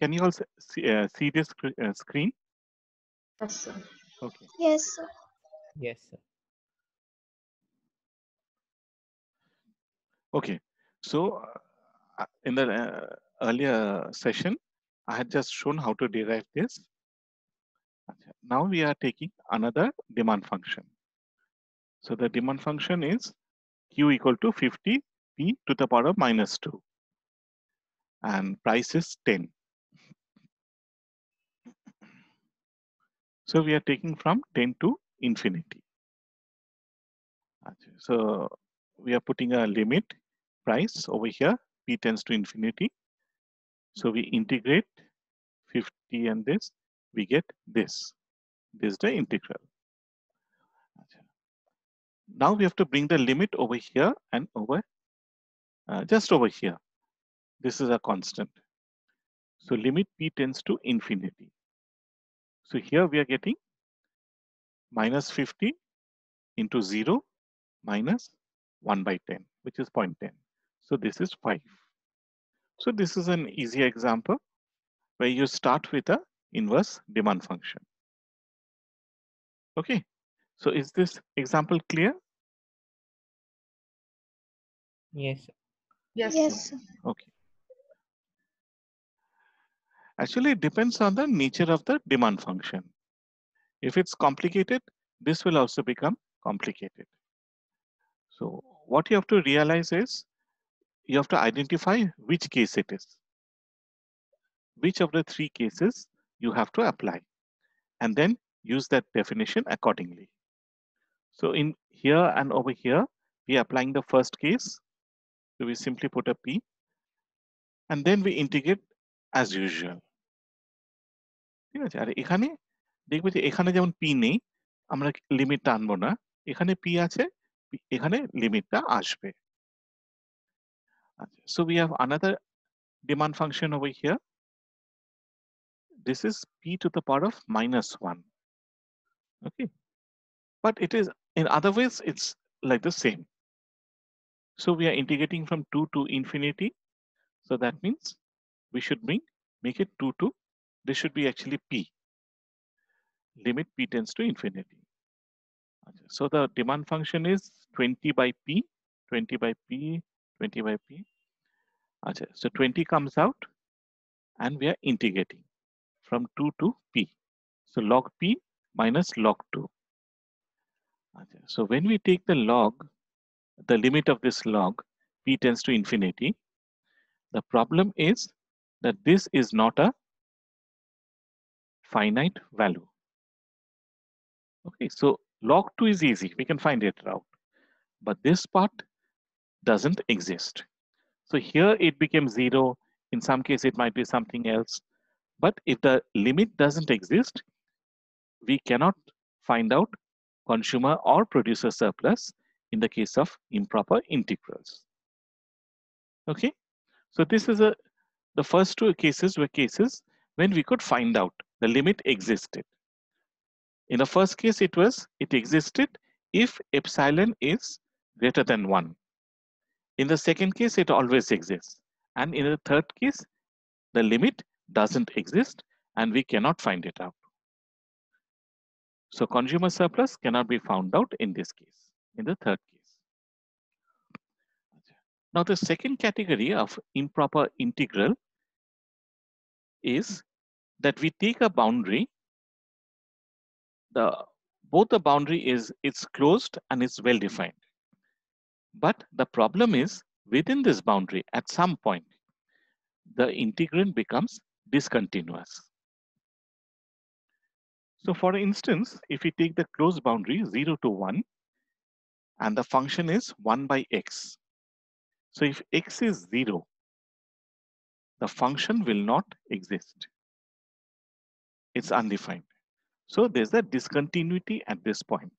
Can you also see, uh, see this sc- uh, screen? Yes, sir. Okay. Yes, sir. Yes, sir. Okay. So uh, in the uh, earlier session, I had just shown how to derive this. Now we are taking another demand function. So the demand function is q equal to 50 p to the power of minus 2 and price is 10. So we are taking from 10 to infinity. So we are putting a limit price over here, p tends to infinity. So we integrate 50 and this, we get this. This is the integral. Now we have to bring the limit over here and over, uh, just over here. This is a constant. So limit p tends to infinity. So here we are getting minus 50 into 0 minus 1 by 10, which is 0.10. So this is 5. So this is an easy example where you start with a inverse demand function. Okay, so is this example clear? Yes. Yes, Yes, sir. sir. Okay. Actually, it depends on the nature of the demand function. If it's complicated, this will also become complicated. So what you have to realize is you have to identify which case it is. Which of the three cases you have to apply and then use that definition accordingly. So in here and over here, we are applying the first case. So we simply put a P and then we integrate as usual. ঠিক আছে আর এখানে দেখবে যে এখানে যেমন P নেই আমরা লিমিটটা আনব না এখানে পি আছে এখানে লিমিটটা আসবে আচ্ছা so we have another demand function over here this is p to the power of minus 1 okay but it is in other ways it's like the same so we are integrating from 2 to infinity so that means we should bring make it 2 to this should be actually p. Limit p tends to infinity. So the demand function is 20 by p 20 by p 20 by p. Okay, so 20 comes out and we are integrating from 2 to p. So log p minus log 2 Okay, so when we take the log the limit of this log p tends to infinity. The problem is that this is not a finite value. Okay, so log 2 is easy, we can find it out. But this part doesn't exist. So here it became zero. In some case, it might be something else. But if the limit doesn't exist, we cannot find out consumer or producer surplus in the case of improper integrals. Okay, so this is a the first two cases were cases when we could find out the limit existed. In the first case, it was it existed if epsilon is greater than one. In the second case, it always exists. And in the third case, the limit doesn't exist and we cannot find it out. So consumer surplus cannot be found out in this case, in the third case. Now the second category of improper integral is that we take a boundary, the both the boundary is it's closed and it's well defined. But the problem is within this boundary at some point, the integrand becomes discontinuous. So for instance, if we take the closed boundary 0 to 1 and the function is 1 by x. So if x is 0, the function will not exist. It's undefined. So there's a discontinuity at this point.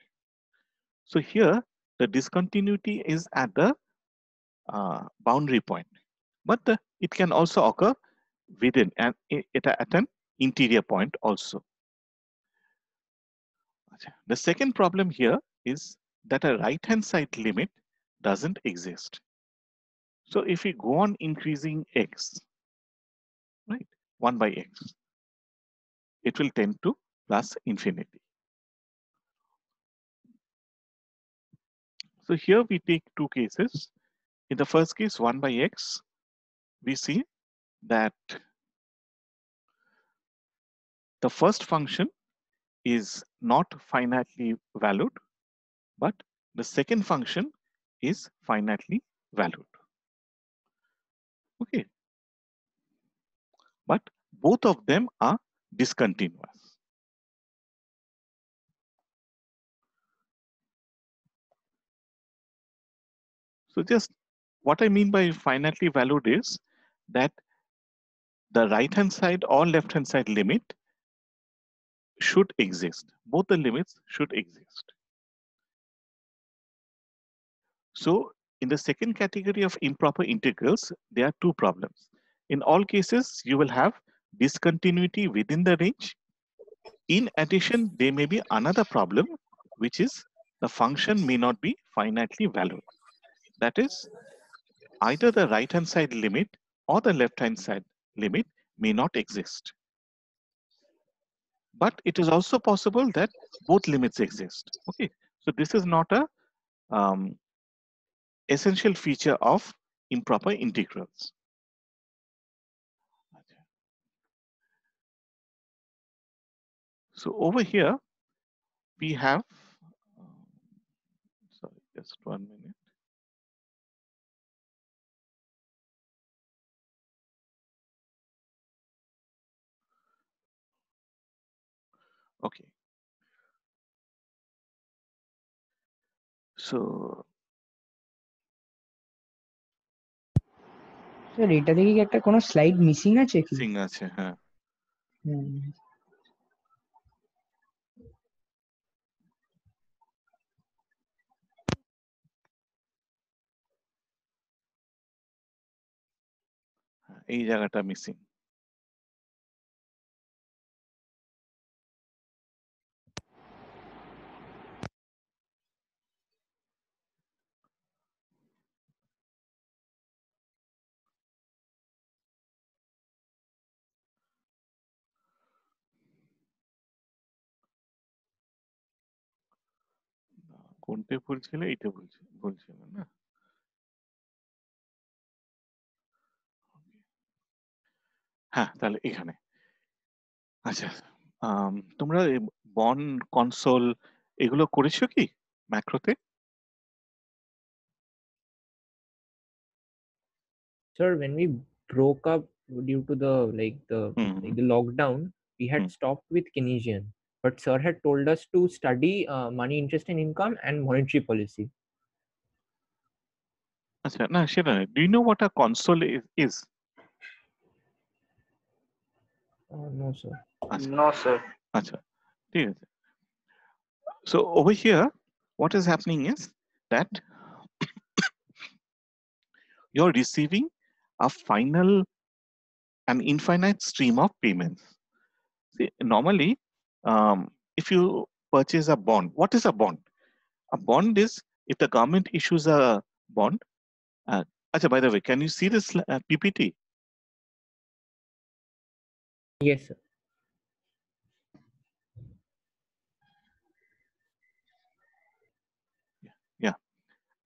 So here, the discontinuity is at the uh, boundary point, but the, it can also occur within and at an interior point also. The second problem here is that a right-hand side limit doesn't exist. So if we go on increasing x, right, 1 by x. It will tend to plus infinity. So here we take two cases. In the first case, 1 by x, we see that the first function is not finitely valued, but the second function is finitely valued. Okay. But both of them are discontinuous. So just what I mean by finitely valued is that the right hand side or left hand side limit should exist. Both the limits should exist. So in the second category of improper integrals, there are two problems. In all cases, you will have discontinuity within the range. In addition, there may be another problem, which is the function may not be finitely valued. That is, either the right hand side limit or the left hand side limit may not exist. But it is also possible that both limits exist. Okay, so this is not a um, essential feature of improper integrals. So over here, we have, um, sorry, just one minute. Okay. So sir এটা থেকে কি একটা কোনো slide missing আছে কি সিং আছে হ্যাঁ এই জায়গাটা মিসিং কোনটা ভুল ছিল এইটা ভুল ভুল ছিল না। হ্যাঁ তাহলে এখানে আচ্ছা আম, তোমরা বন কনসোল এগুলো করেছ কি ম্যাক্রোতে Sir, when we broke up due to the like the hmm like the lockdown, we had Hmm. stopped with Keynesian. But sir had told us to study uh, money, interest, and income and monetary policy. আচ্ছা না সেটা নয় do you know what a console is Uh, no, sir. No, sir. আচ্ছা ঠিক আছে so over here what is happening is that you're receiving a final an infinite stream of payments See, normally um, if you purchase a bond what is a bond a bond is if the government issues a bond uh, acha, by the way can you see this uh, ppt Yes, sir. Yeah.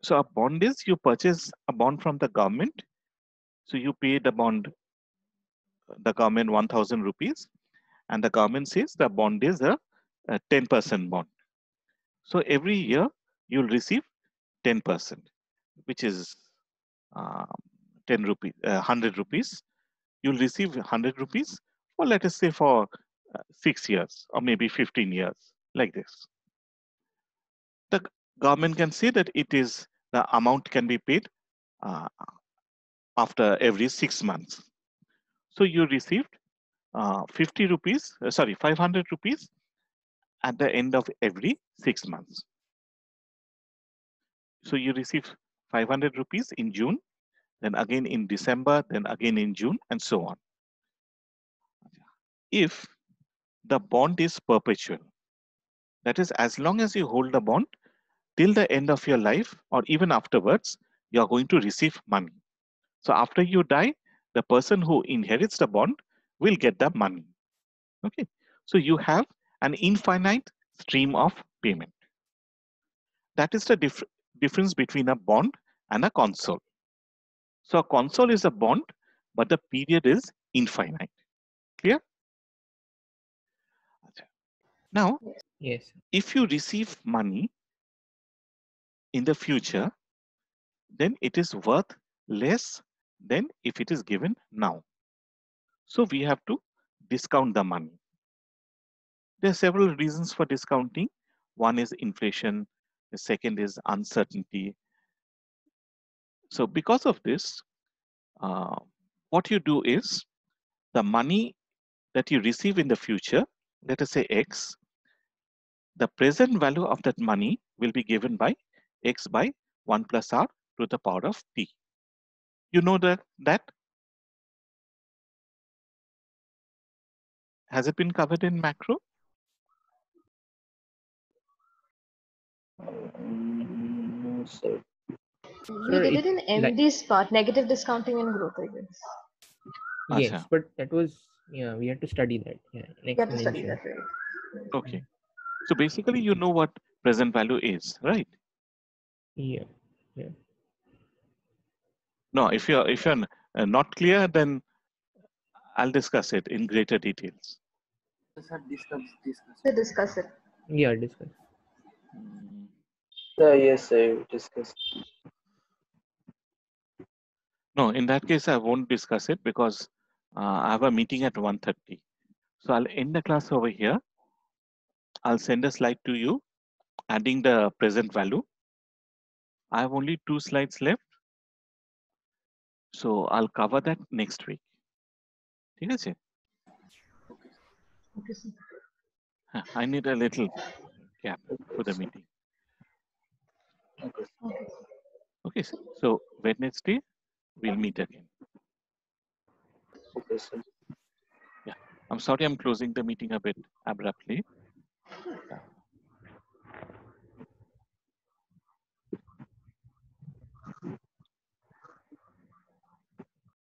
So a bond is you purchase a bond from the government. So you pay the bond, the government 1000 rupees and the government says the bond is a, a 10% bond. So every year you'll receive 10%, which is um, 10 rupees, uh, 100 rupees. You'll receive 100 rupees for let us say for uh, six years or maybe 15 years like this. The government can say that it is the amount can be paid uh, after every six months. So you received uh, 50 rupees, uh, sorry, 500 rupees at the end of every six months. So you receive 500 rupees in June, then again in December, then again in June, and so on. If the bond is perpetual, that is, as long as you hold the bond, till the end of your life or even afterwards, you are going to receive money. So after you die, the person who inherits the bond will get the money. Okay, so you have an infinite stream of payment. That is the dif- difference between a bond and a consol. So a consol is a bond, but the period is infinite. Clear? Acha. Now, Yes. if you receive money in the future, then it is worth less than if it is given now. So we have to discount the money. There are several reasons for discounting. One is inflation, the second is uncertainty. So because of this, uh, what you do is the money that you receive in the future, let us say X, the present value of that money will be given by X by 1 plus R to the power of T. You know that, that? Has it been covered in macro? No, sir. We did it- it in like- MD's part, negative discounting and growth, I guess. Yes, Acha. but that was yeah, we had to study that. Yeah, an You have to study that, right? Okay. So basically, you know what present value is, right? Yeah. Yeah. No, if you're if you're uh, not clear, then I'll discuss it in greater details. Sir, discuss, discuss. To discuss it. Yeah, discuss. Sir, yes, sir, discuss. No, in that case, I won't discuss it because uh, I have a meeting at 1.30. So I'll end the class over here. I'll send a slide to you, adding the present value. I have only two slides left. So I'll cover that next week. ঠিক আছে? Okay, sir. Huh, I need a little gap for the meeting. Okay. Okay. Okay, so, so Wednesday, we'll meet again. Okay, sir. I'm sorry I'm closing the meeting a bit abruptly. Tá.